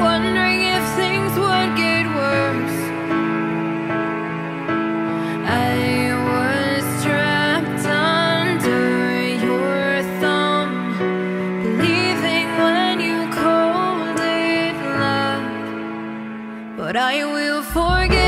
wondering if things would get worse. I was trapped under your thumb, believing when you called it love. But I will forget.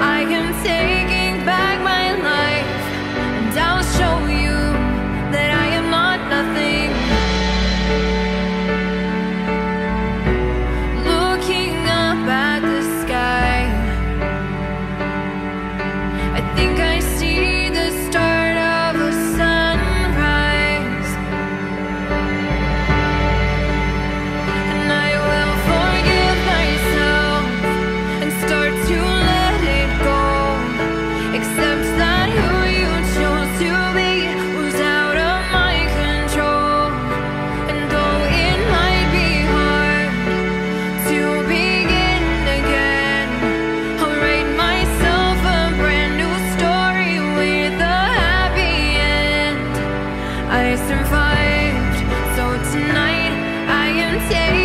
I am taking back my I survived. So tonight I am taking.